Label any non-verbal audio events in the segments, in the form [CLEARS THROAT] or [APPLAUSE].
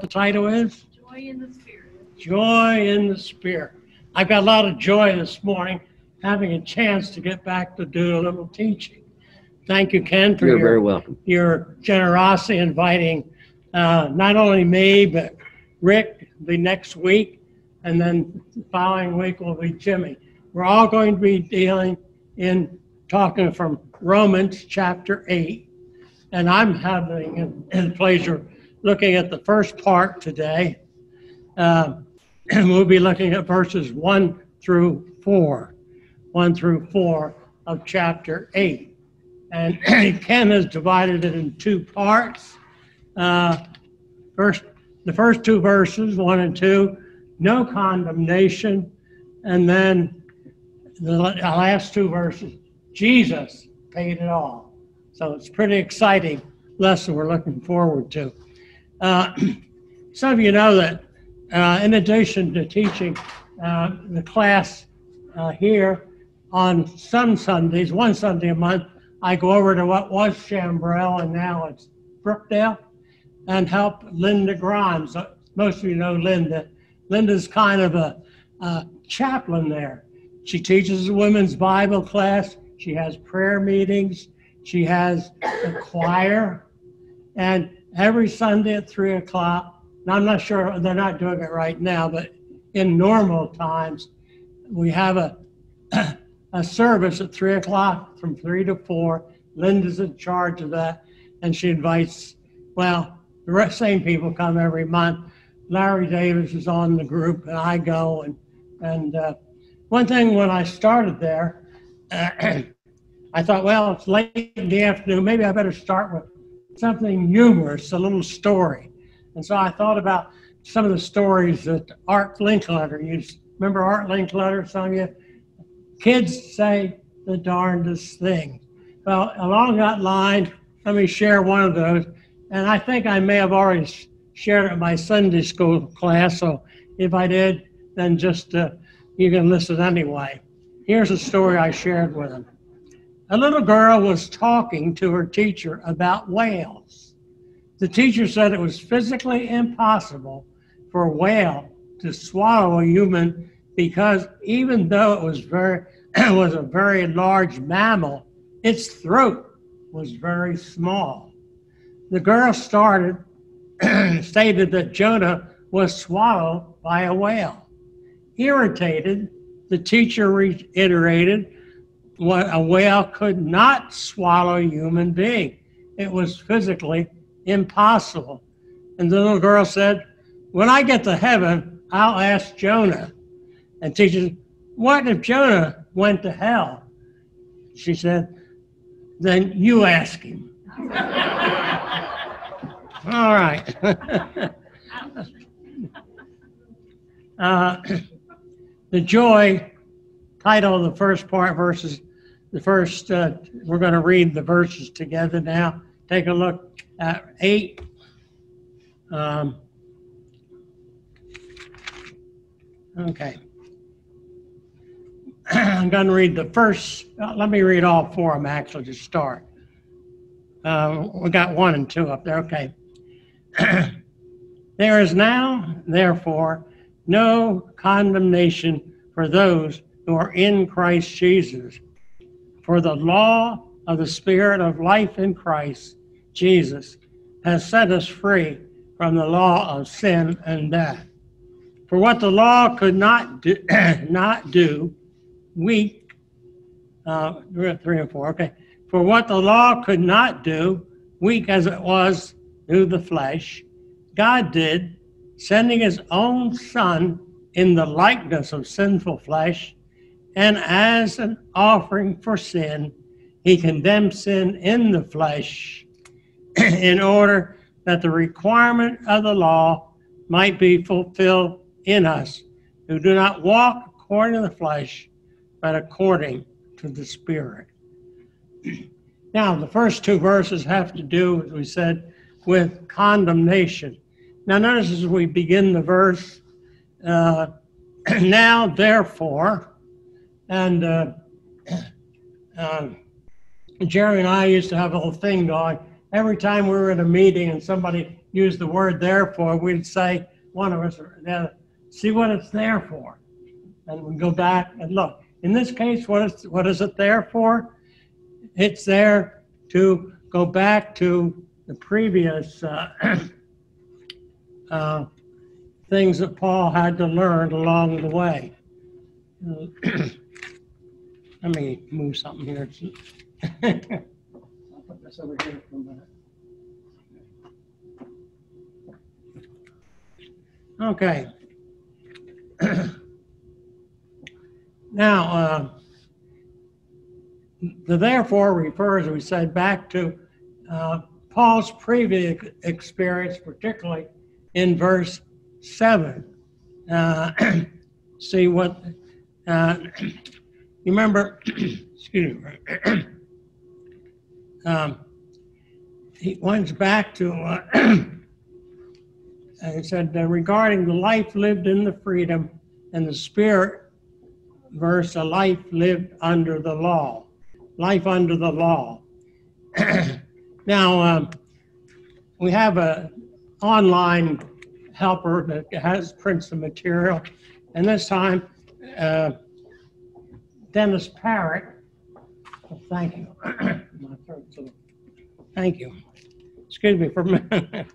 the title is? Joy in the Spirit. Joy in the Spirit. I've got a lot of joy this morning having a chance to get back to do a little teaching. Thank you, Ken, for You're your, very welcome. your generosity inviting uh, not only me, but Rick the next week, and then the following week will be Jimmy. We're all going to be dealing in talking from Romans chapter 8. And I'm having the pleasure looking at the first part today. Uh, [CLEARS THROAT] and we'll be looking at verses 1 through 4. 1 through 4 of chapter 8. And [CLEARS THROAT] Ken has divided it in two parts. Uh, first, the first two verses, 1 and 2, no condemnation. And then the last two verses, Jesus paid it all. So it's pretty exciting lesson we're looking forward to. Uh, [CLEARS THROAT] some of you know that uh, in addition to teaching uh, the class uh, here on some Sundays, one Sunday a month, I go over to what was Chambrel and now it's Brookdale and help Linda Grimes. Uh, Most of you know Linda. Linda's kind of a, a chaplain there. She teaches a women's Bible class. She has prayer meetings. She has a choir. And every Sunday at three o'clock, now I'm not sure they're not doing it right now, but in normal times, we have a, [CLEARS THROAT] a service at three o'clock from three to four. Linda's in charge of that. And she invites, well, the same people come every month. Larry Davis is on the group, and I go. And, and uh, one thing when I started there, [CLEARS THROAT] I thought, well, it's late in the afternoon. Maybe I better start with something humorous, a little story. And so I thought about some of the stories that Art Linkletter used. Remember Art Linkletter, some of you? Kids say the darndest thing. Well, along that line, let me share one of those. And I think I may have already shared it in my Sunday school class. So if I did, then just uh, you can listen anyway. Here's a story I shared with them. A little girl was talking to her teacher about whales. The teacher said it was physically impossible for a whale to swallow a human because even though it was very [CLEARS THROAT] was a very large mammal, its throat was very small. The girl started [CLEARS THROAT] stated that Jonah was swallowed by a whale. Irritated, the teacher reiterated what a whale could not swallow a human being. It was physically impossible. And the little girl said, When I get to heaven, I'll ask Jonah. And teacher What if Jonah went to hell? She said, Then you ask him. [LAUGHS] All right. [LAUGHS] uh, [CLEARS THROAT] the joy title of the first part verses the first uh, we're going to read the verses together now. Take a look at eight. Um, okay. [CLEARS THROAT] I'm going to read the first uh, let me read all four of them actually to start. Uh, we got one and two up there okay. [CLEARS THROAT] There is now therefore no condemnation for those who are in Christ Jesus. For the law of the Spirit of life in Christ Jesus has set us free from the law of sin and death. For what the law could not do, [CLEARS THROAT] not do weak, uh, three and four, okay. For what the law could not do, weak as it was through the flesh, God did, sending his own Son in the likeness of sinful flesh and as an offering for sin, he condemned sin in the flesh [CLEARS THROAT] in order that the requirement of the law might be fulfilled in us who do not walk according to the flesh, but according to the Spirit. [CLEARS THROAT] Now, the first two verses have to do, as we said, with condemnation. Now, notice as we begin the verse, uh, [CLEARS THROAT] now therefore, and uh, uh, Jerry and I used to have a little thing going. Every time we were at a meeting and somebody used the word therefore, we'd say, one of us see what it's there for. And we'd go back and look. In this case, what is, what is it there for? It's there to go back to the previous uh, [CLEARS THROAT] uh, things that Paul had to learn along the way. [CLEARS THROAT] Let me move something here. I'll put this over here for a minute. Okay. [CLEARS THROAT] now, uh, the therefore refers, we said, back to uh, Paul's previous experience, particularly in verse 7. Uh, [CLEARS THROAT] see what, uh, [CLEARS THROAT] remember, [CLEARS THROAT] excuse me, [CLEARS THROAT] um, he went back to, uh, [CLEARS THROAT] and said, uh, regarding the life lived in the freedom and the spirit, versus a life lived under the law. Life under the law. now, um, we have a online helper that has prints material. And this time, uh, Dennis Parrott, oh, thank you. [CLEARS THROAT] My Thank you. Excuse me for a minute.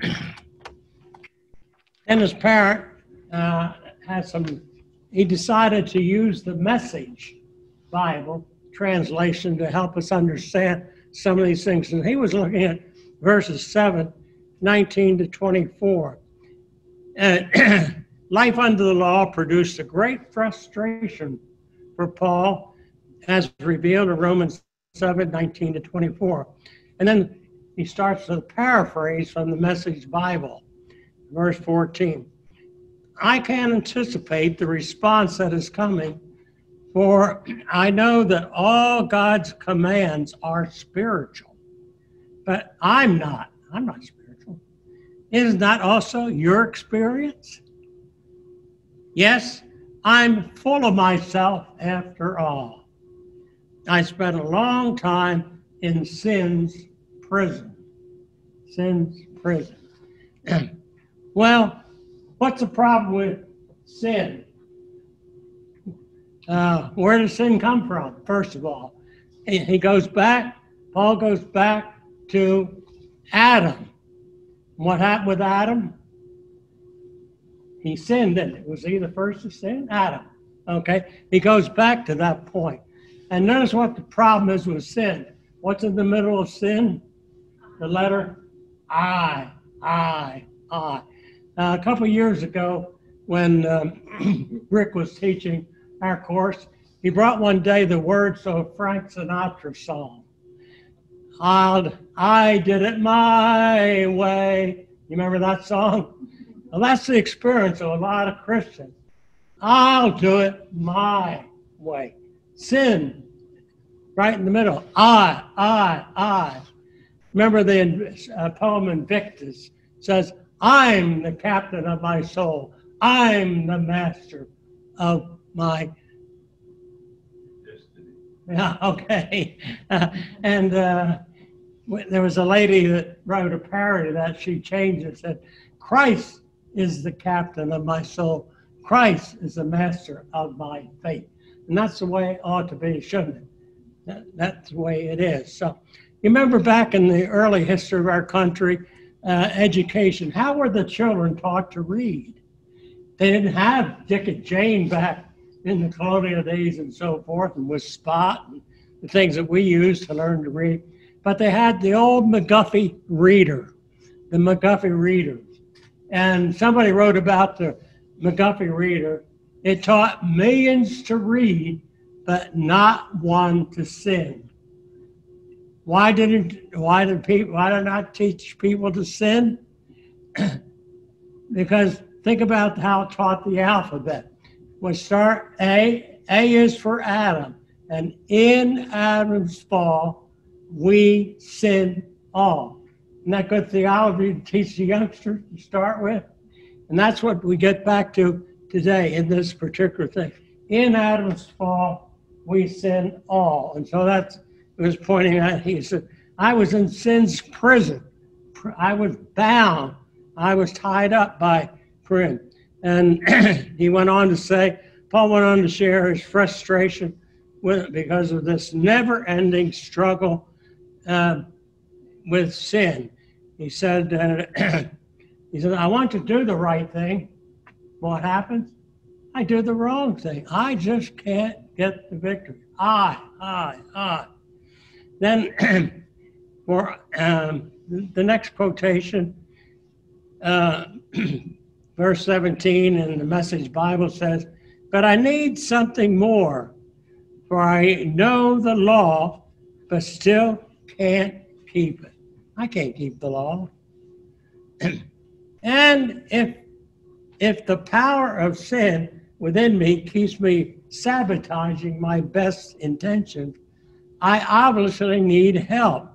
[CLEARS THROAT] Dennis Parrott uh, has some, he decided to use the Message Bible translation to help us understand some of these things. And he was looking at verses 7, 19 to 24. And [CLEARS THROAT] life under the law produced a great frustration for Paul, as revealed in Romans 7, 19 to 24. And then he starts with a paraphrase from the Message Bible, verse 14. I can anticipate the response that is coming for I know that all God's commands are spiritual, but I'm not. I'm not spiritual. Is that also your experience? Yes, I'm full of myself after all. I spent a long time in sin's prison. Sin's prison. [CLEARS THROAT] well, what's the problem with sin? Uh, where does sin come from, first of all? He, goes back, Paul goes back to Adam. What happened with Adam? He sinned, and it? Was he the first to sin? Adam. Okay, he goes back to that point. And notice what the problem is with sin. What's in the middle of sin? The letter I, I, I. A couple years ago, when um, [CLEARS THROAT] Rick was teaching our course, he brought one day the words of Frank Sinatra song. I'll, I did it my way. You remember that song? Well, that's the experience of a lot of Christians. I'll do it my way. Sin, right in the middle. I, I, I. Remember the uh, poem Invictus says, I'm the captain of my soul. I'm the master of my yeah [LAUGHS] okay uh, [LAUGHS] and uh, there was a lady that wrote a parody that she changed it said christ is the captain of my soul christ is the master of my fate and that's the way it ought to be shouldn't it that, that's the way it is so you remember back in the early history of our country uh, education how were the children taught to read they didn't have dick and jane back in the colonial days and so forth, and with Spot and the things that we used to learn to read. But they had the old McGuffey reader, the McGuffey readers. And somebody wrote about the McGuffey reader. It taught millions to read, but not one to sin. Why didn't why did people why did not teach people to sin? [CLEARS THROAT] because think about how it taught the alphabet we start A. A is for Adam. And in Adam's fall, we sin all. Isn't that good theology to teach the youngsters to start with? And that's what we get back to today in this particular thing. In Adam's fall, we sin all. And so that's it was pointing out, he said, I was in sin's prison. I was bound. I was tied up by sin. And [CLEARS THROAT] he went on to say, Paul went on to share his frustration with because of this never-ending struggle uh, with sin. He said, uh, [CLEARS THROAT] he said, I want to do the right thing. What happens? I do the wrong thing. I just can't get the victory. I, I, I. Then [CLEARS THROAT] for um, the next quotation, uh, [CLEARS THROAT] verse 17 in the Message Bible says, But I need something more, for I know the law, but still can't keep it. I can't keep the law. [CLEARS THROAT] and if if the power of sin within me keeps me sabotaging my best intentions, I obviously need help.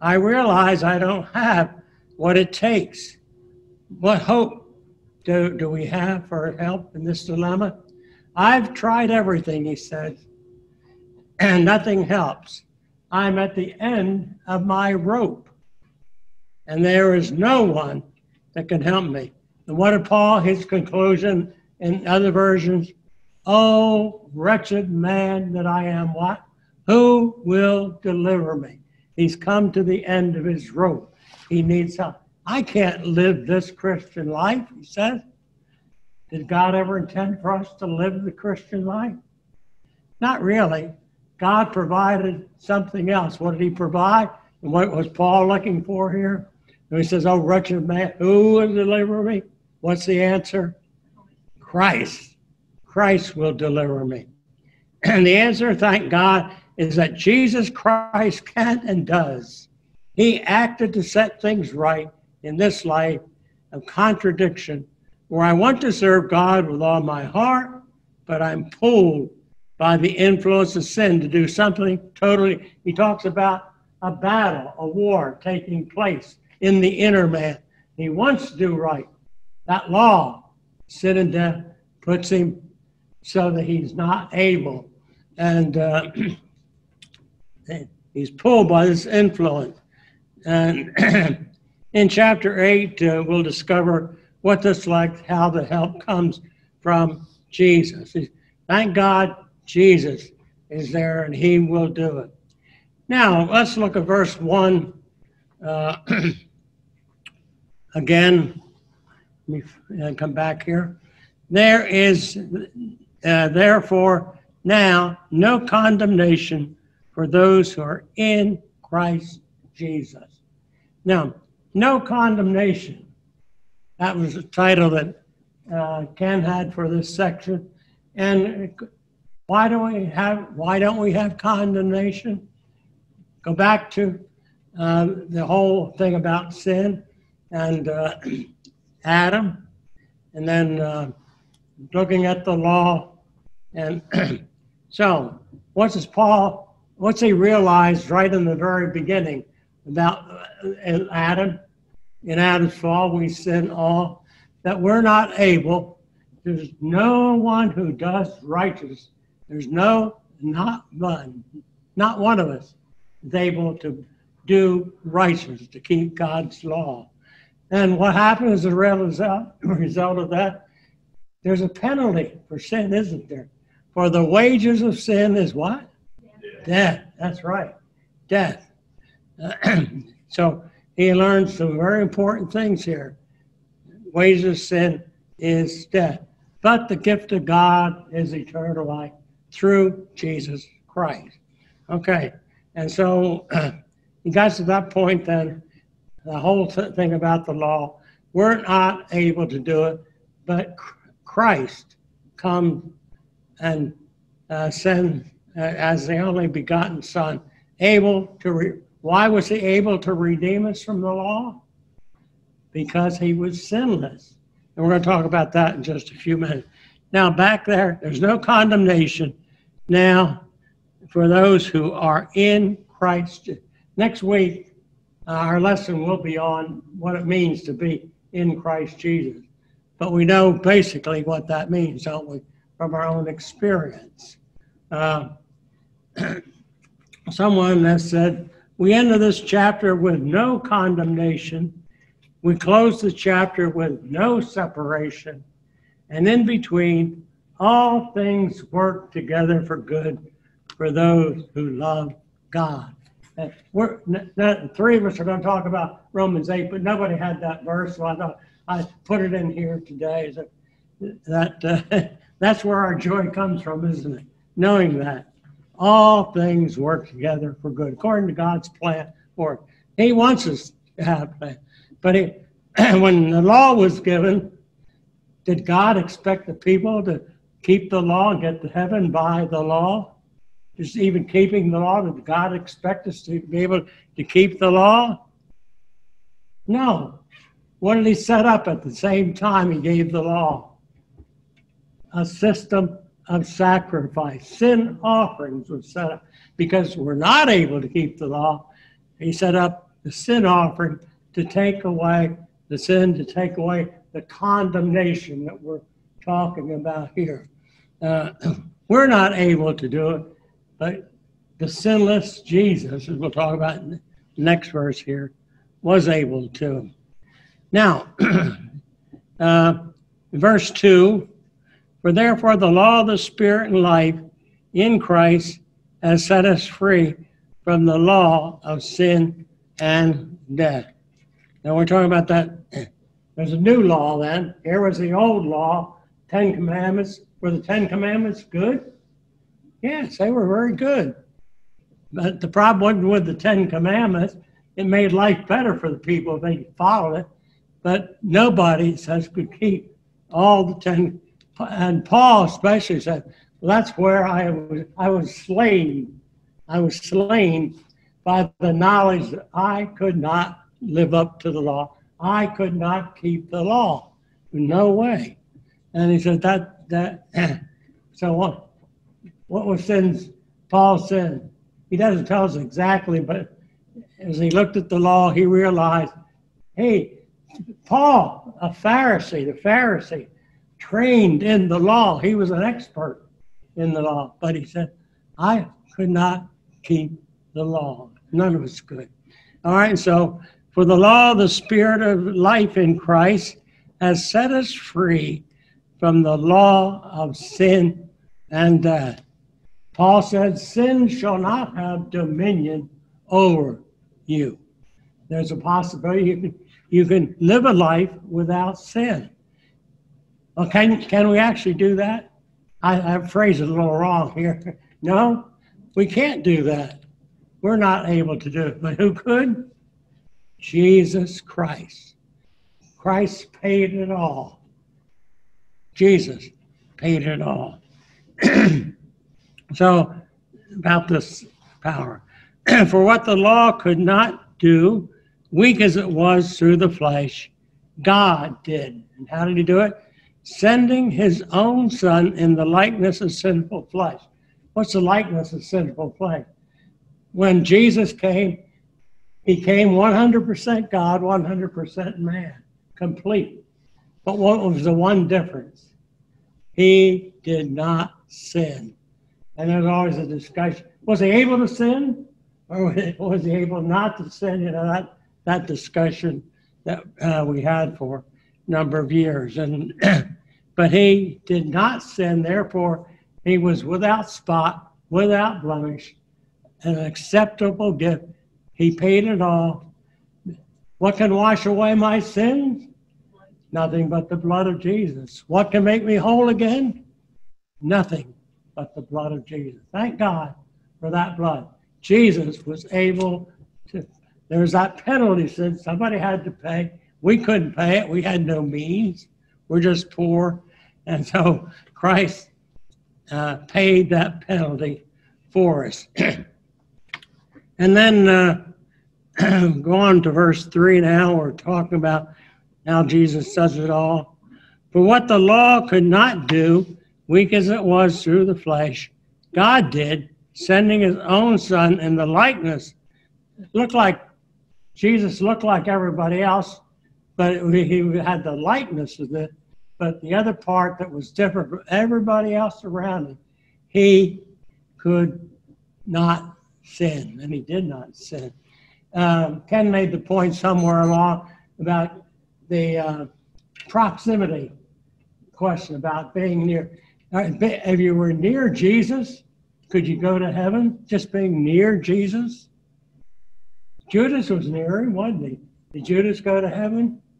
I realize I don't have what it takes. What hope do, do we have for help in this dilemma? I've tried everything, he said, and nothing helps. I'm at the end of my rope, and there is no one that can help me. And what did Paul, his conclusion in other versions? Oh, wretched man that I am, what? Who will deliver me? He's come to the end of his rope. He needs help. I can't live this Christian life, he says. Did God ever intend for us to live the Christian life? Not really. God provided something else. What did he provide? And what was Paul looking for here? And he says, Oh, wretched man, who will deliver me? What's the answer? Christ. Christ will deliver me. And the answer, thank God, is that Jesus Christ can and does. He acted to set things right in this life of contradiction, where I want to serve God with all my heart, but I'm pulled by the influence of sin to do something totally. He talks about a battle, a war taking place in the inner man. He wants to do right. That law, sin and death, puts him so that he's not able. And uh, [CLEARS THROAT] he's pulled by this influence. And [CLEARS THROAT] in chapter 8, uh, we'll discover what this like, how the help comes from Jesus. Thank God Jesus is there and he will do it. Now, let's look at verse 1 uh, [CLEARS THROAT] again. Let me uh, come back here. There is, uh, therefore, now no condemnation for those who are in Christ Jesus. Now, no condemnation. That was the title that uh, Ken had for this section. And why do we have? Why don't we have condemnation? Go back to uh, the whole thing about sin and uh, [CLEARS THROAT] Adam, and then uh, looking at the law. And [CLEARS THROAT] so, what does Paul? What's he realized right in the very beginning about uh, Adam? In Adam's fall, we sin all that we're not able. There's no one who does righteous there's no, not one, not one of us is able to do righteousness, to keep God's law. And what happens as a result, [COUGHS] result of that? There's a penalty for sin, isn't there? For the wages of sin is what? Death. Death. That's right. Death. [CLEARS THROAT] so he learns some very important things here. Wages of sin is death. But the gift of God is eternal life through Jesus Christ. Okay, and so [CLEARS THROAT] he got to that point then, the whole th- thing about the law, we're not able to do it, but Christ come and uh, send uh, as the only begotten Son, able to. Re- Why was he able to redeem us from the law? Because he was sinless. And we're going to talk about that in just a few minutes. Now, back there, there's no condemnation now for those who are in Christ. Next week, uh, our lesson will be on what it means to be in Christ Jesus. But we know basically what that means, don't we, from our own experience. Uh, [CLEARS THROAT] someone has said, we enter this chapter with no condemnation. We close the chapter with no separation. And in between, all things work together for good for those who love God. And we're, three of us are going to talk about Romans 8, but nobody had that verse, so I thought I put it in here today. So that uh, [LAUGHS] that's where our joy comes from, isn't it? Knowing that all things work together for good, according to God's plan for He wants us to have plan. But he, [CLEARS THROAT] when the law was given, did God expect the people to keep the law and get to heaven by the law? Just even keeping the law, did God expect us to be able to keep the law? No. What did he set up at the same time he gave the law? A system of sacrifice. Sin offerings were set up because we're not able to keep the law. He set up the sin offering to take away the sin, to take away the condemnation that we're talking about here. Uh, [CLEARS THROAT] we're not able to do it, but the sinless Jesus, as we'll talk about in the next verse here, was able to. Now, [CLEARS THROAT] uh, verse 2 For therefore the law of the Spirit and life in Christ has set us free from the law of sin and death. Now we're talking about that. There's a new law then. Here was the old law, Ten Commandments. Were the Ten Commandments good? Yes, they were very good. But the problem wasn't with the Ten Commandments. It made life better for the people if they followed it but nobody says could keep all the ten. And Paul especially said, that's where I was, I was slain. I was slain by the knowledge that I could not live up to the law. I could not keep the law. No way. And he said that that [CLEARS THROAT] so what what was sin Paul said? He doesn't tell us exactly, but as he looked at the law, he realized, hey, Paul, a Pharisee, the Pharisee, trained in the law. He was an expert in the law, but he said, I could not keep the law. None of us could. All right, so for the law of the Spirit of life in Christ has set us free from the law of sin and death. Paul said, Sin shall not have dominion over you. There's a possibility you can you can live a life without sin. Well, can, can we actually do that? I, I phrased it a little wrong here. [LAUGHS] No, we can't do that. We're not able to do it. But who could? Jesus Christ. Christ paid it all. Jesus paid it all. [CLEARS THROAT] so, about this power. [CLEARS THROAT] For what the law could not do, weak as it was through the flesh, God did. And how did he do it? Sending his own son in the likeness of sinful flesh. What's the likeness of sinful flesh? When Jesus came, he came 100% God, 100% man, complete. But what was the one difference? He did not sin. And there's always a discussion. Was he able to sin? Or [LAUGHS] was he able not to sin? You know, that that discussion that uh, we had for a number of years. And [CLEARS THROAT] but he did not sin, therefore he was without spot, without blemish, an acceptable gift. He paid it all. What can wash away my sins? Nothing but the blood of Jesus. What can make me whole again? Nothing but the blood of Jesus. Thank God for that blood. Jesus was able to there was that penalty sin. somebody had to pay. We couldn't pay it. We had no means. We're just poor. And so Christ uh, paid that penalty for us. [CLEARS THROAT] and then uh, [CLEARS THROAT] go on to verse 3 now. We're talking about how Jesus does it all. For what the law could not do, weak as it was through the flesh, God did, sending his own Son in the likeness. It looked like Jesus looked like everybody else, but he had the likeness of it. But the other part that was different from everybody else around him, he could not sin, and he did not sin. Um, Ken made the point somewhere along about the uh, proximity question about being near. Uh, If you were near Jesus, could you go to heaven just being near Jesus? Judas was near him, wasn't he? Did Judas go to heaven? [LAUGHS]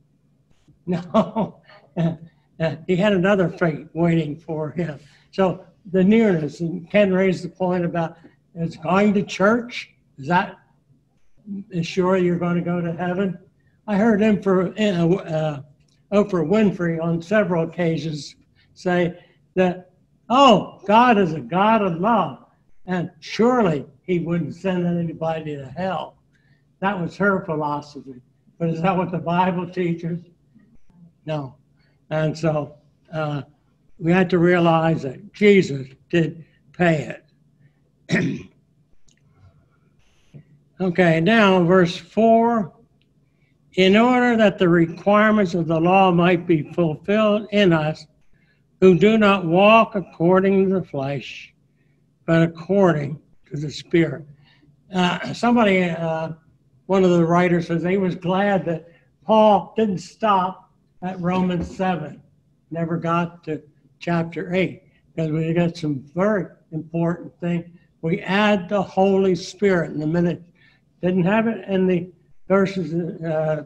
No. [LAUGHS] Uh, he had another fate waiting for him. So the nearness, and Ken raised the point about is going to church. Is that is sure you're going to go to heaven? I heard him for uh, uh, Oprah Winfrey on several occasions say that, oh, God is a God of love, and surely He wouldn't send anybody to hell. That was her philosophy. But is that what the Bible teaches? No. And so uh, we had to realize that Jesus did pay it. [CLEARS THROAT] okay, now verse 4 in order that the requirements of the law might be fulfilled in us who do not walk according to the flesh, but according to the Spirit. Uh, somebody, uh, one of the writers says he was glad that Paul didn't stop at Romans 7, never got to chapter 8, because we got some very important things. We add the Holy Spirit in the minute. Didn't have it in the verses, uh,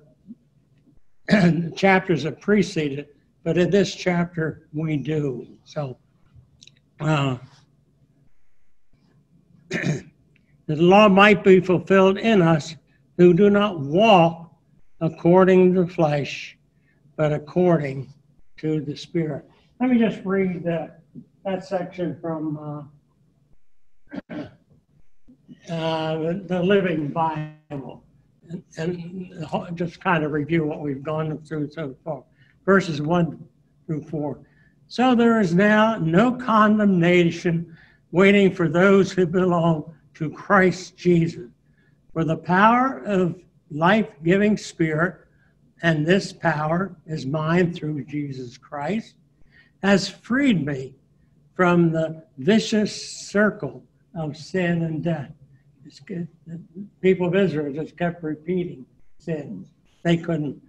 [CLEARS THROAT] chapters that preceded, it, but in this chapter we do. So, uh, [CLEARS THROAT] the law might be fulfilled in us who do not walk according to the flesh, but according to the Spirit. Let me just read that, that section from uh, [CLEARS THROAT] uh, the, the Living Bible and, and just kind of review what we've gone through so far. Verses 1 through 4. So there is now no condemnation waiting for those who belong to Christ Jesus. For the power of life giving spirit, and this power is mine through Jesus Christ, has freed me from the vicious circle of sin and death. The people of Israel just kept repeating sins. They couldn't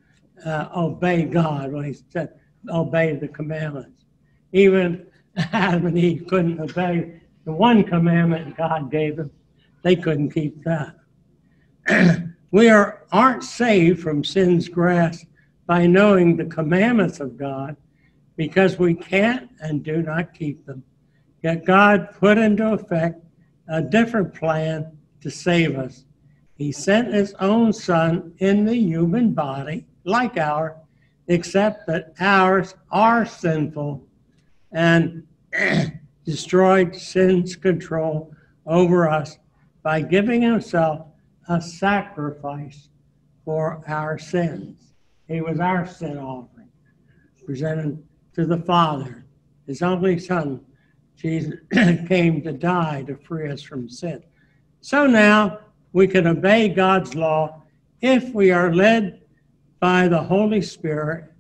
uh, obey God when He said, obey the commandments. Even Adam and Eve couldn't obey the one commandment God gave them. They couldn't keep that. [CLEARS THROAT] we are, aren't saved from sin's grasp by knowing the commandments of God because we can't and do not keep them. Yet God put into effect a different plan to save us. He sent his own son in the human body, like ours, except that ours are sinful and [CLEARS THROAT] destroyed sin's control over us by giving himself a sacrifice for our sins. He was our sin offering, presented to the Father. His only Son, Jesus, [CLEARS THROAT] came to die to free us from sin. So now we can obey God's law if we are led by the Holy Spirit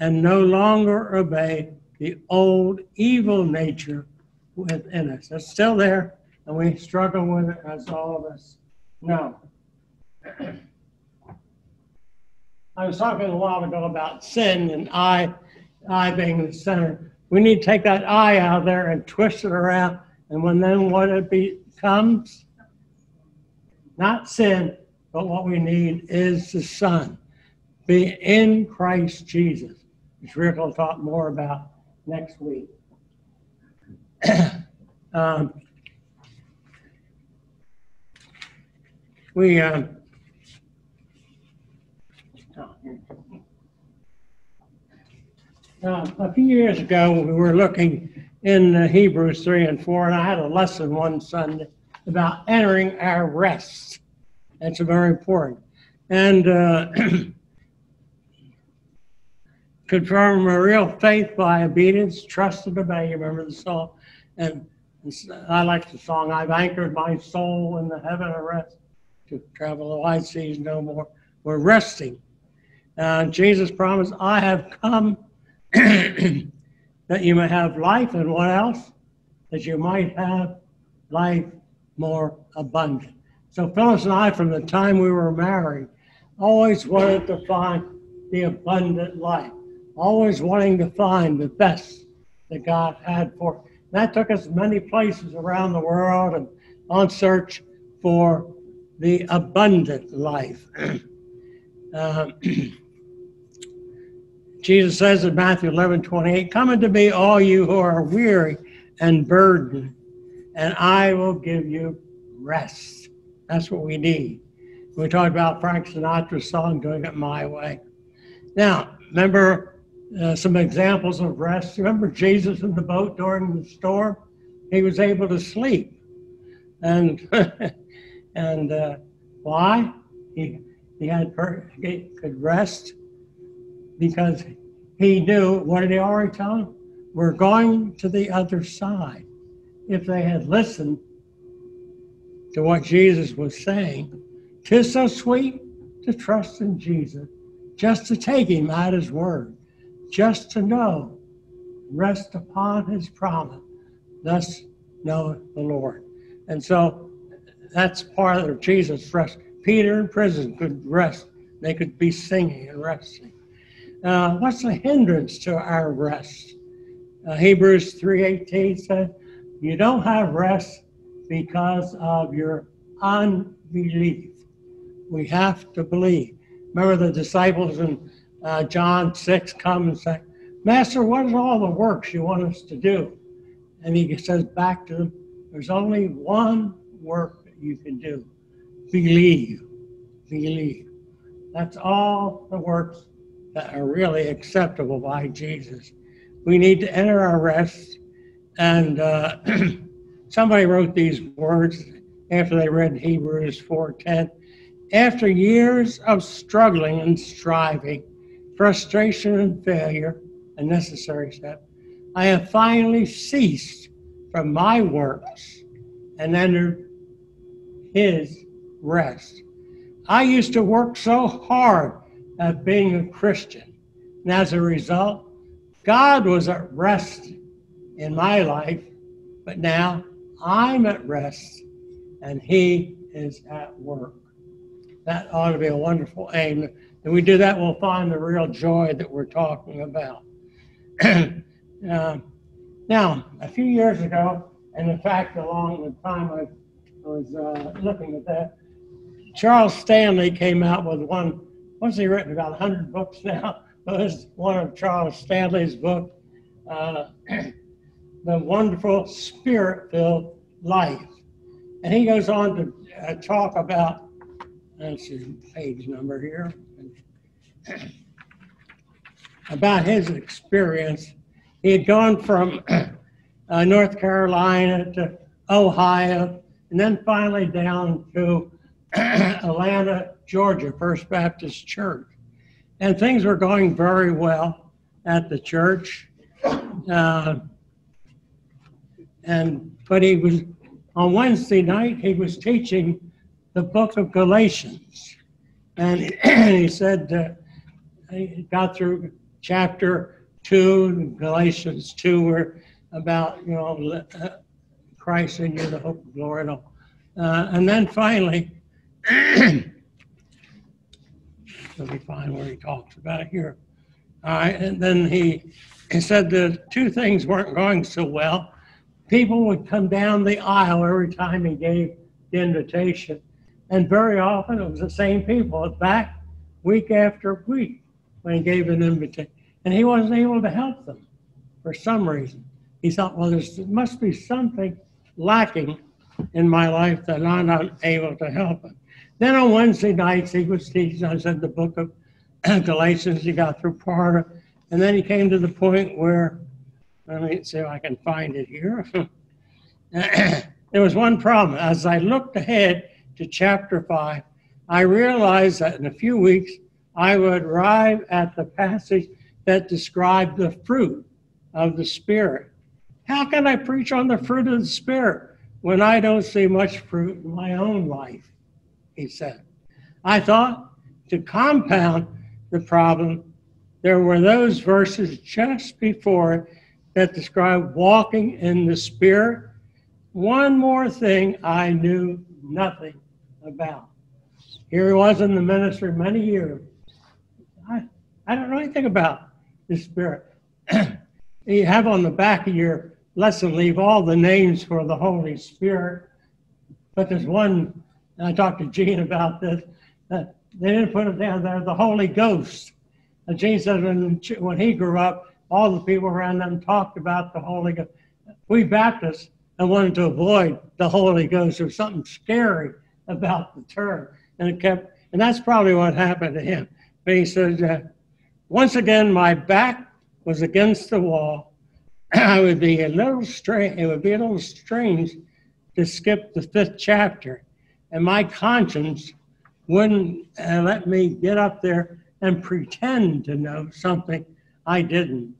and no longer obey the old evil nature within us. It's still there, and we struggle with it, as all of us know. [CLEARS THROAT] I was talking a while ago about sin and I, I being the center. We need to take that I out of there and twist it around, and when then what it becomes not sin, but what we need is the Son. Be in Christ Jesus, which we're going to talk more about next week. [CLEARS THROAT] um, we um, uh, a few years ago, we were looking in Hebrews 3 and 4, and I had a lesson one Sunday about entering our rest. That's very important. And uh, [CLEARS THROAT] confirm a real faith by obedience, trust and obey. You remember the song? And I like the song, I've anchored my soul in the heaven of rest to travel the wide seas no more. We're resting. Uh, Jesus promised, I have come [CLEARS THROAT] that you may have life, and what else? That you might have life more abundant. So Phyllis and I, from the time we were married, always wanted to find the abundant life, always wanting to find the best that God had for. Us. That took us many places around the world and on search for the abundant life. [CLEARS THROAT] um, [CLEARS THROAT] Jesus says in Matthew 11, 28, Come unto me, all you who are weary and burdened, and I will give you rest. That's what we need. We talked about Frank Sinatra's song, Doing It My Way. Now, remember uh, some examples of rest? Remember Jesus in the boat during the storm? He was able to sleep. And, [LAUGHS] and uh, why? He, he had he could rest because he knew, what did he already tell him? We're going to the other side. If they had listened to what Jesus was saying, tis so sweet to trust in Jesus, just to take him at his word, just to know, rest upon his promise, thus know the Lord. And so that's part of Jesus' rest. Peter in prison could rest. They could be singing and resting. Uh, what's the hindrance to our rest? Uh, Hebrews 3.18 said, you don't have rest because of your unbelief. We have to believe. Remember the disciples in uh, John 6 come and say, Master, what is all the works you want us to do? And he says back to them, there's only one work that you can do. Believe. Believe. That's all the works that are really acceptable by Jesus. We need to enter our rest. And uh, [CLEARS THROAT] somebody wrote these words after they read Hebrews 4:10. After years of struggling and striving, frustration and failure, a necessary step, I have finally ceased from my works and entered his rest. I used to work so hard at being a Christian. And as a result, God was at rest in my life, but now I'm at rest and He is at work. That ought to be a wonderful aim. And we do that, we'll find the real joy that we're talking about. [CLEARS THROAT] uh, now, a few years ago, and in fact, along the time I was uh, looking at that, Charles Stanley came out with one what's he written about 100 books now [LAUGHS] it was one of charles stanley's book uh, [CLEARS THROAT] the wonderful spirit-filled life and he goes on to uh, talk about let's see page number here [CLEARS THROAT] about his experience he had gone from [CLEARS THROAT] uh, north carolina to ohio and then finally down to [CLEARS THROAT] Atlanta, Georgia, First Baptist Church. And things were going very well at the church. Uh, and but he was on Wednesday night he was teaching the book of Galatians, and [CLEARS THROAT] he said uh, he got through chapter two, Galatians two, were about you know uh, Christ in you, the hope of glory, and all. Uh, and then finally [CLEARS THROAT] let me find where he talks about here. All right, and then he, he said the two things weren't going so well. People would come down the aisle every time he gave the invitation, and very often it was the same people back week after week when he gave an invitation, and he wasn't able to help them for some reason. He thought, well, there must be something lacking in my life that I'm not able to help him. Then on Wednesday nights, he was teaching, I said, the book of [CLEARS THROAT] Galatians. He got through part of, and then he came to the point where, let me see if I can find it here. [COUGHS] there was one problem. As I looked ahead to chapter 5, I realized that in a few weeks, I would arrive at the passage that described the fruit of the Spirit. How can I preach on the fruit of the Spirit when I don't see much fruit in my own life? he said. I thought to compound the problem, there were those verses just before that describe walking in the Spirit. One more thing I knew nothing about. Here he was in the ministry many years. I, I don't know anything about the Spirit. [CLEARS THROAT] you have on the back of your lesson leave all the names for the Holy Spirit, but there's one, I talked to Gene about this, they didn't put it down there, the Holy Ghost. And Gene said when, when he grew up, all the people around them talked about the Holy Ghost. We Baptists wanted to avoid the Holy Ghost. There was something scary about the term. And it kept, and that's probably what happened to him. But he said, uh, once again, my back was against the wall. [CLEARS THROAT] I would be a little strange, it would be a little strange to skip the fifth chapter. And my conscience wouldn't uh, let me get up there and pretend to know something I didn't.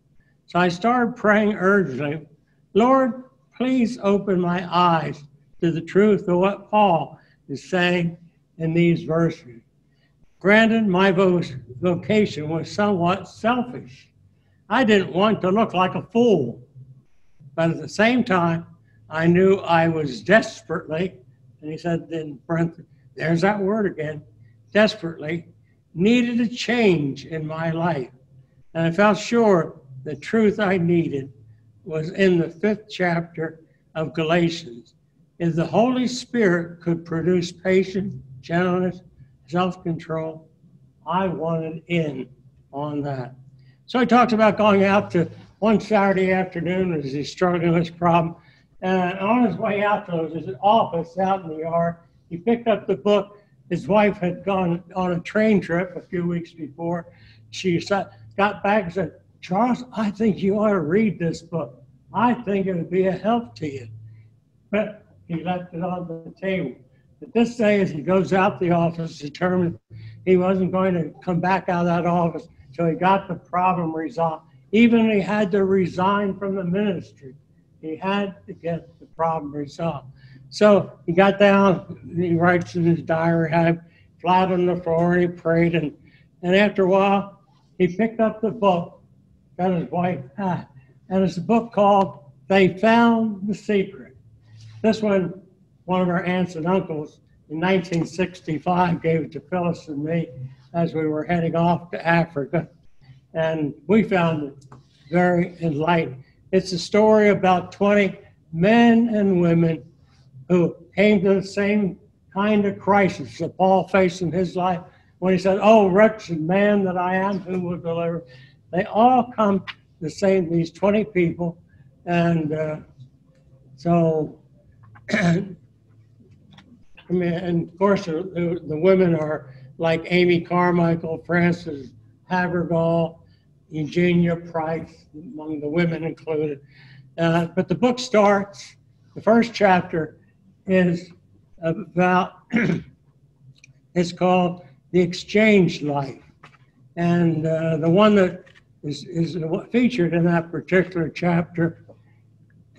So I started praying urgently, Lord, please open my eyes to the truth of what Paul is saying in these verses. Granted, my vocation was somewhat selfish. I didn't want to look like a fool, but at the same time, I knew I was desperately, and he said in parentheses, there's that word again, desperately needed a change in my life. And I felt sure the truth I needed was in the fifth chapter of Galatians. If the Holy Spirit could produce patience, gentleness, self control, I wanted in on that. So he talks about going out to one Saturday afternoon as he's struggling with this problem. And on his way out to his office out in the yard, he picked up the book. His wife had gone on a train trip a few weeks before. She got back and said, Charles, I think you ought to read this book. I think it would be a help to you. But he left it on the table. But this day, as he goes out the office, determined he wasn't going to come back out of that office so he got the problem resolved. Even he had to resign from the ministry, he had to get the problem resolved. So he got down, he writes in his diary, had flat on the floor, and he prayed. And, and after a while, he picked up the book got his wife ah, and it's a book called They Found the Secret. This one, one of our aunts and uncles in 1965 gave it to Phyllis and me as we were heading off to Africa. And we found it very enlightening. It's a story about 20 men and women who came to the same kind of crisis that Paul faced in his life when he said, Oh, wretched man that I am, who will deliver? They all come the same, these 20 people. And uh, so, [CLEARS THROAT] I mean, and of course, the, the women are like Amy Carmichael, Frances Havergal, Eugenia Price, among the women included. Uh, but the book starts, the first chapter is about, [CLEARS THROAT] it's called The Exchange Life. And uh, the one that is, is featured in that particular chapter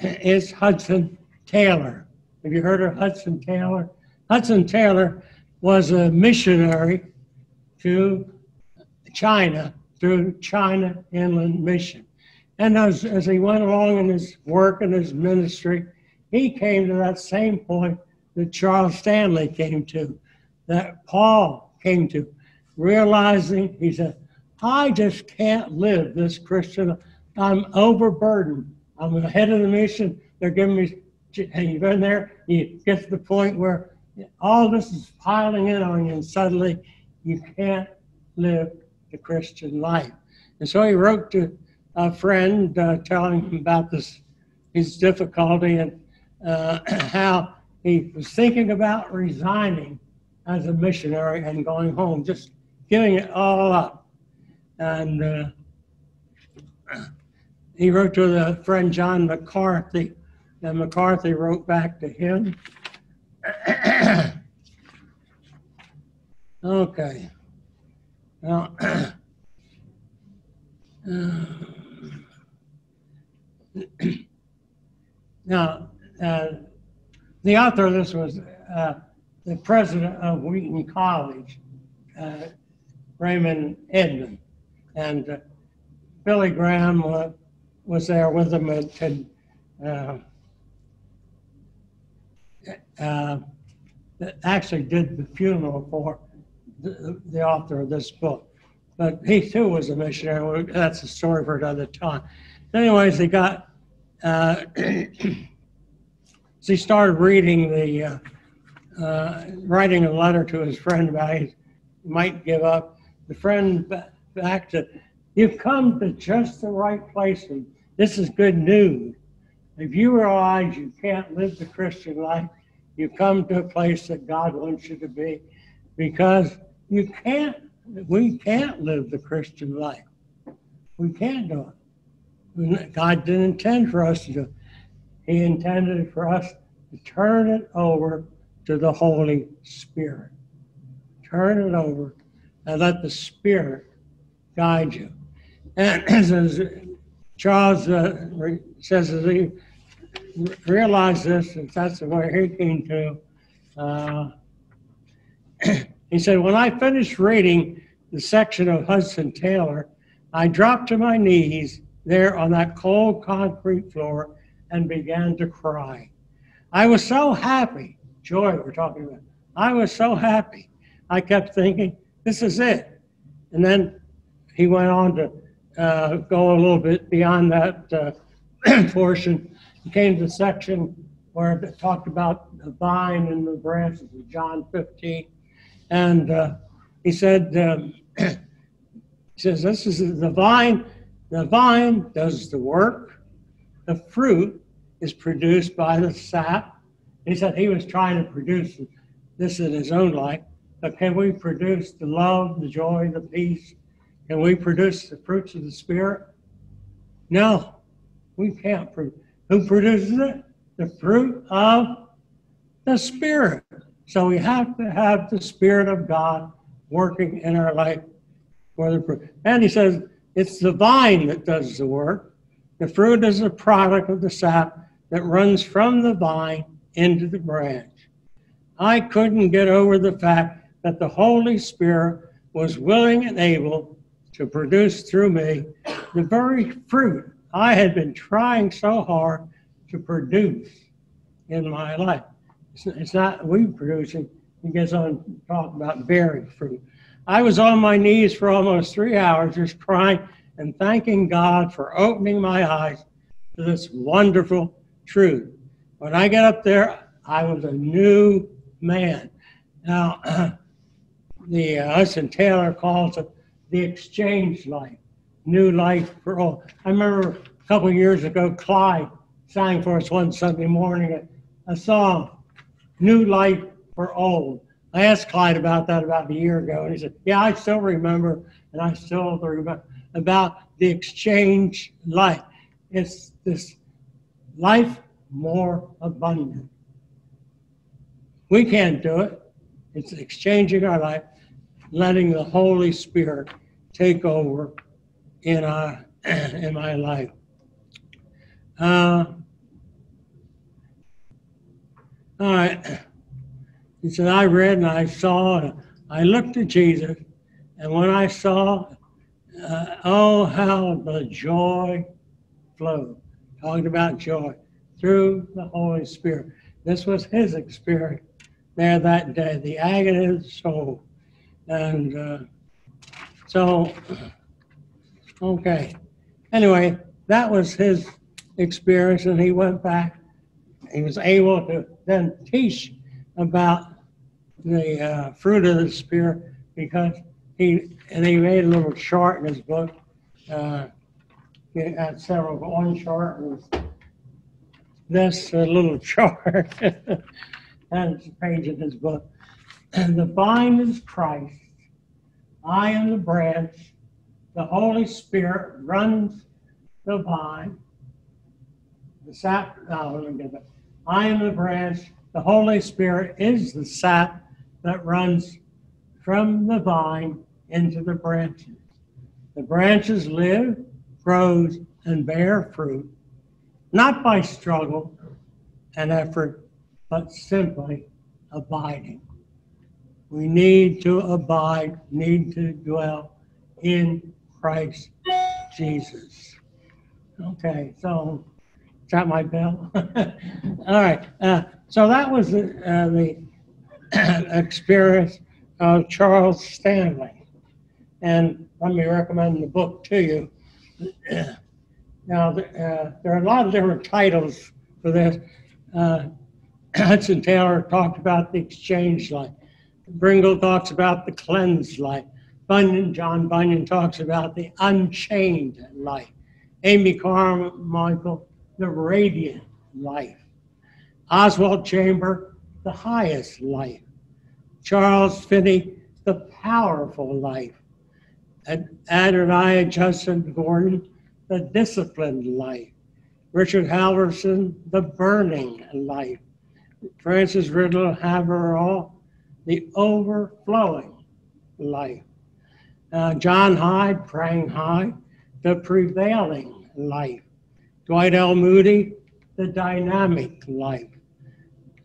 is Hudson Taylor. Have you heard of Hudson Taylor? Hudson Taylor was a missionary to China through China Inland Mission. And as, as he went along in his work and his ministry, he came to that same point that Charles Stanley came to, that Paul came to, realizing, he said, I just can't live this Christian. I'm overburdened. I'm the head of the mission. They're giving me, and you've been there, you get to the point where all this is piling in on you, and suddenly you can't live the Christian life. And so he wrote to a friend uh, telling him about this, his difficulty and uh, [CLEARS THROAT] how he was thinking about resigning as a missionary and going home, just giving it all up. And uh, he wrote to the friend John McCarthy, and McCarthy wrote back to him. [COUGHS] okay. Now, [COUGHS] now uh, the author of this was uh, the president of Wheaton College, uh, Raymond Edman and uh, Billy Graham uh, was there with them at, uh, uh, actually did the funeral for the, the author of this book. But he too was a missionary. That's a story for another time. Anyways, he got, uh, [CLEARS THROAT] he started reading the, uh, uh, writing a letter to his friend about he might give up. The friend back to, you've come to just the right place, and this is good news. If you realize you can't live the Christian life, you come to a place that God wants you to be because you can't, we can't live the Christian life. We can't do it. God didn't intend for us to do it. He intended for us to turn it over to the Holy Spirit. Turn it over and let the Spirit guide you. And [CLEARS THROAT] as Charles uh, says, as he re- realized this, that's the way he came to, uh, [CLEARS THROAT] he said, When I finished reading the section of Hudson Taylor, I dropped to my knees there on that cold concrete floor and began to cry. I was so happy. Joy, we're talking about. I was so happy. I kept thinking, this is it. And then he went on to uh, go a little bit beyond that uh, [CLEARS THROAT] portion. He came to the section where it talked about the vine and the branches of John 15. And uh, he said, um, [CLEARS THROAT] he says, this is the vine. The vine does the work. The fruit is produced by the sap. He said he was trying to produce this in his own life. But can we produce the love, the joy, the peace? Can we produce the fruits of the Spirit? No, we can't. Pro- Who produces it? The fruit of the Spirit. So we have to have the Spirit of God working in our life for the fruit. And he says it's the vine that does the work. The fruit is a product of the sap that runs from the vine into the branch. I couldn't get over the fact that the Holy Spirit was willing and able to produce through me the very fruit I had been trying so hard to produce in my life. It's, it's not we producing, he gets on talk about bearing fruit. I was on my knees for almost three hours just crying and thanking God for opening my eyes to this wonderful truth. When I get up there, I was a new man. Now, [CLEARS THROAT] the uh, Hudson Taylor calls it the exchange life, new life for all. I remember a couple years ago, Clyde sang for us one Sunday morning a, a song, New Life for Old. I asked Clyde about that about a year ago, and he said, Yeah, I still remember, and I still remember about the exchange life. It's this life more abundant. We can't do it. It's exchanging our life, letting the Holy Spirit take over in our [CLEARS THROAT] in my life. Uh, all right. He said, I read and I saw, and I looked at Jesus, and when I saw, uh, oh, how the joy flowed. Talking about joy through the Holy Spirit. This was his experience there that day, the agony of the soul. And uh, so, okay. Anyway, that was his experience, and he went back. He was able to then teach about the uh, fruit of the Spirit because he, and he made a little chart in his book. Uh, he had several, one chart was this little [LAUGHS] chart. and page in his book. And the vine is Christ. I am the branch. The Holy Spirit runs the vine. The sap, no, let me get that. I am the branch. The Holy Spirit is the sap that runs from the vine into the branches. The branches live, grows, and bear fruit, not by struggle and effort, but simply abiding. We need to abide, need to dwell in Christ Jesus. Okay, so is that my bell? [LAUGHS] All right, uh, so that was the, uh, the [CLEARS THROAT] experience of Charles Stanley. And let me recommend the book to you. [CLEARS THROAT] Now, uh, there are a lot of different titles for this. Uh, [CLEARS THROAT] Hudson Taylor talked about the exchange life. Brengle talks about the cleansed life. Bunyan, John Bunyan talks about the unchained life. Amy Carmichael, the radiant life. Oswald Chamber, the highest life. Charles Finney, the powerful life. And Adoniram Judson Gordon, the disciplined life. Richard Halverson, the burning life. Frances Ridley Havergal, the overflowing life. Uh, John Hyde, Praying Hyde, the prevailing life. Dwight L. Moody, the dynamic life.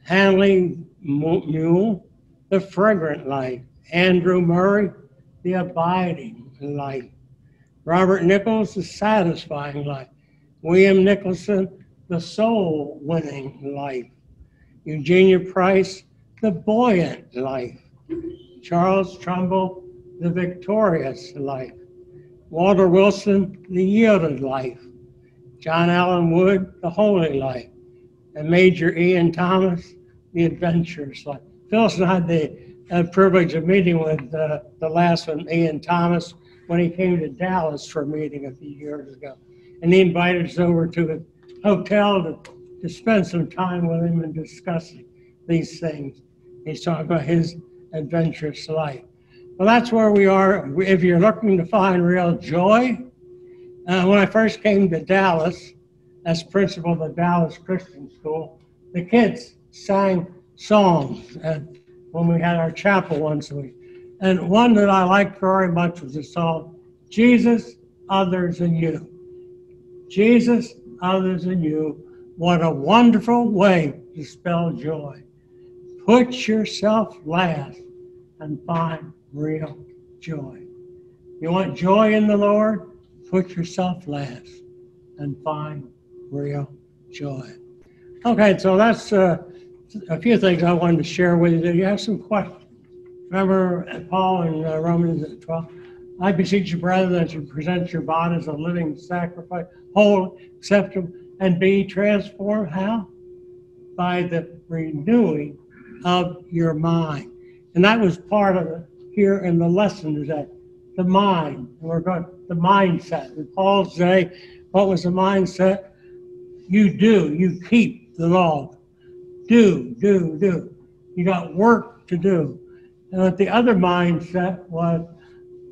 Handley Moule, the fragrant life. Andrew Murray, the abiding life. Robert Nichols, the satisfying life. William Nicholson, the soul winning life. Eugenia Price, the buoyant life. Charles Trumbull, the victorious life. Walter Wilson, the yielded life. John Allen Wood, the holy life. And Major Ian Thomas, the adventurous life. I had the privilege of meeting with uh, the last one, Ian Thomas, when he came to Dallas for a meeting a few years ago. And he invited us over to a hotel to, to spend some time with him and discussing these things. He's talking about his adventurous life. Well, that's where we are. If you're looking to find real joy, uh, when I first came to Dallas as principal of the Dallas Christian School, the kids sang songs and when we had our chapel once a week. And one that I liked very much was the song, Jesus, Others, and You. Jesus, Others, and You. What a wonderful way to spell joy. Put yourself last and find real joy. You want joy in the Lord? Put yourself last and find real joy. Okay, so that's uh, a few things I wanted to share with you. Do you have some questions? Remember Paul in uh, Romans 12? I beseech you, brethren, that you present your bodies a living sacrifice, holy, acceptable, and be transformed. How? By the renewing of your mind. And that was part of it here in the lesson today. The mind. We're going the mindset. And Paul say, what was the mindset? You do, you keep the law. Do, do, do. You got work to do. And the other mindset was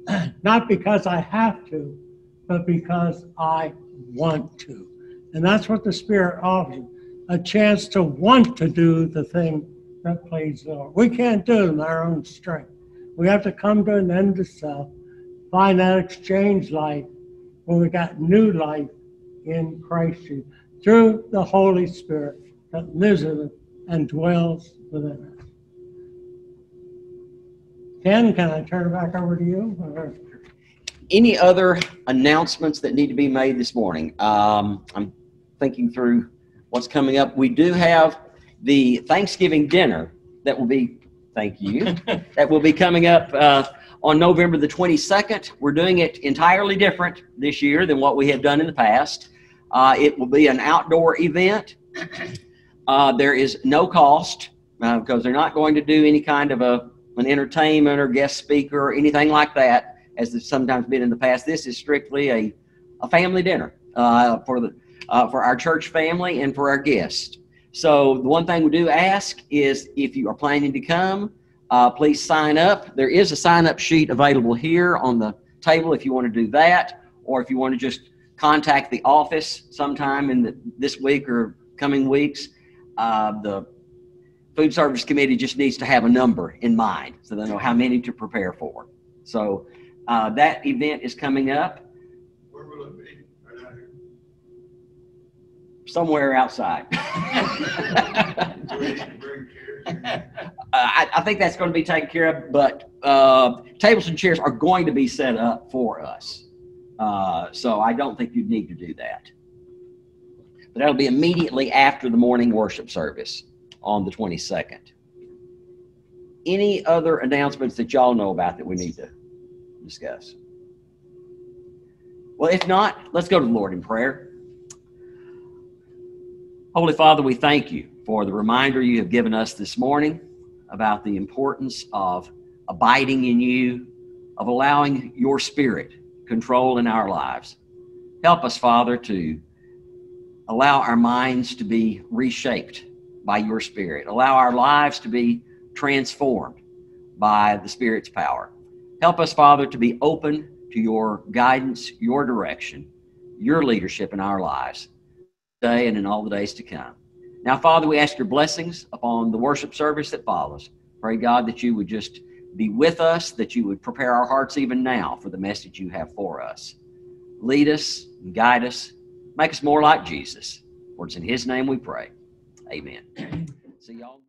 [CLEARS THROAT] not because I have to, but because I want to. And that's what the Spirit offers a chance to want to do the thing that pleases the Lord. We can't do it in our own strength. We have to come to an end of self, find that exchange life where we got new life in Christ Jesus through the Holy Spirit that lives in us and dwells within us. Ken, can I turn it back over to you? Any other announcements that need to be made this morning? Um, I'm thinking through what's coming up. We do have the Thanksgiving dinner that will be, thank you, [LAUGHS] that will be coming up uh, on November the 22nd. We're doing it entirely different this year than what we have done in the past. Uh, it will be an outdoor event. Uh, there is no cost uh, because they're not going to do any kind of a an entertainment or guest speaker or anything like that, as it's sometimes been in the past. This is strictly a, a family dinner uh, for the uh, for our church family and for our guests. So the one thing we do ask is if you are planning to come, uh, please sign up. There is a sign up sheet available here on the table if you want to do that, or if you want to just contact the office sometime in the, this week or coming weeks. Uh, the food service committee just needs to have a number in mind so they know how many to prepare for. So uh, that event is coming up. Where will it be? Right out here? Somewhere outside. Do we need to bring chairs? [LAUGHS] Uh, I, I, think that's going to be taken care of, but uh, tables and chairs are going to be set up for us. Uh, so I don't think you'd need to do that. But that'll be immediately after the morning worship service on the 22nd. any other announcements that y'all know about that we need to discuss? Well, if not, let's go to the Lord in prayer. Holy Father, we thank you for the reminder you have given us this morning about the importance of abiding in you, of allowing your spirit control in our lives. Help us, Father, to allow our minds to be reshaped by your spirit. Allow our lives to be transformed by the Spirit's power. Help us, Father, to be open to your guidance, your direction, your leadership in our lives today and in all the days to come. Now, Father, we ask your blessings upon the worship service that follows. Pray, God, that you would just be with us, that you would prepare our hearts even now for the message you have for us. Lead us and guide us. Make us more like Jesus. For it's in his name we pray. Amen. [CLEARS THROAT] See y'all.